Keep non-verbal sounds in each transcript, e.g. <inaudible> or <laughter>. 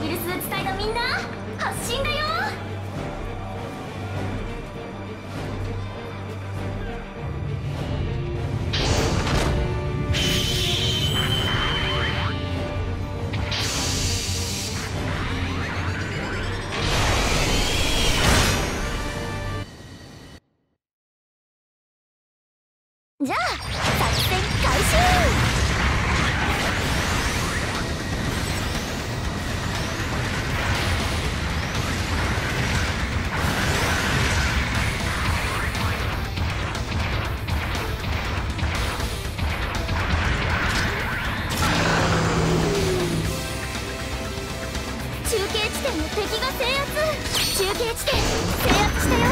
モビルスーツ隊のみんな発進だよ地点を敵が制圧中継地点制圧したよ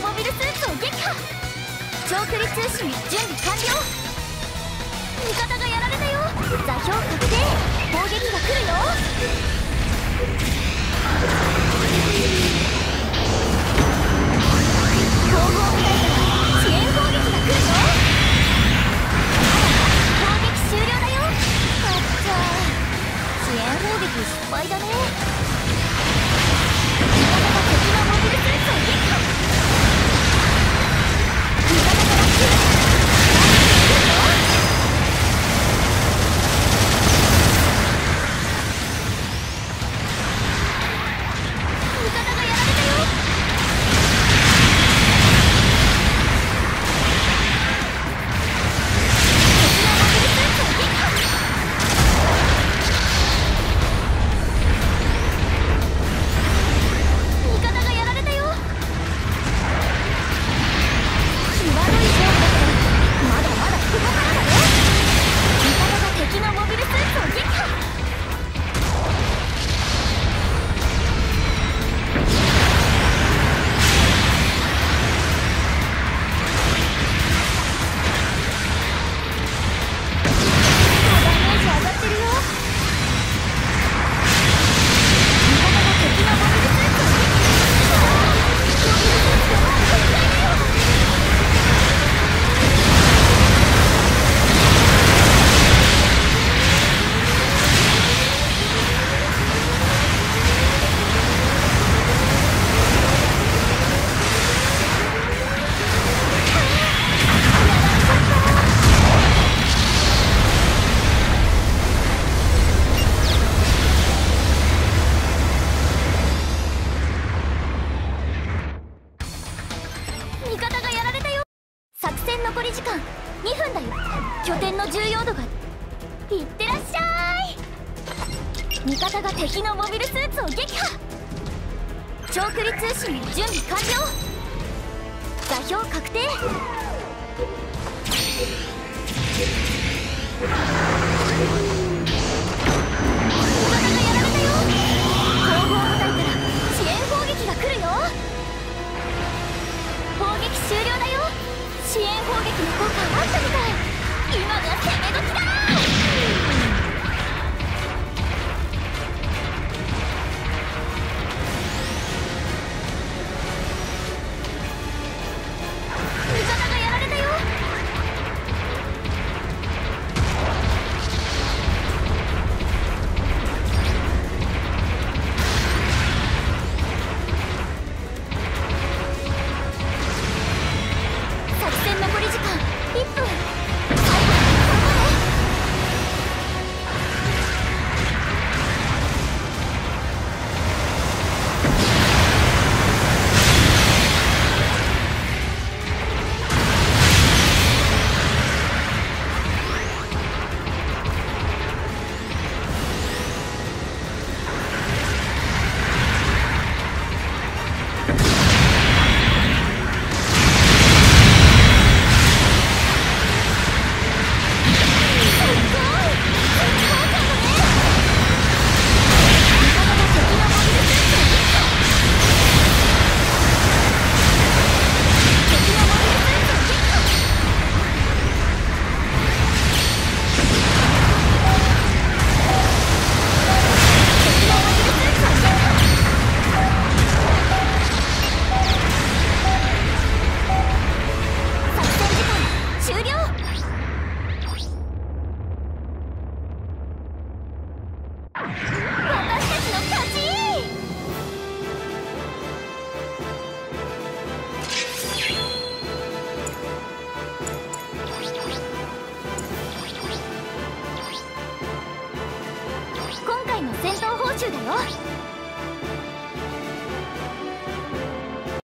モビルスーツを撃破。長距離通信準備完了。味方がやられたよ。座標確定。攻撃が来るよ。後 <laughs> 方残り時間2分だよ。拠点の重要度がいってらっしゃい。味方が敵のモビルスーツを撃破。長距離通信準備完了。座標確定。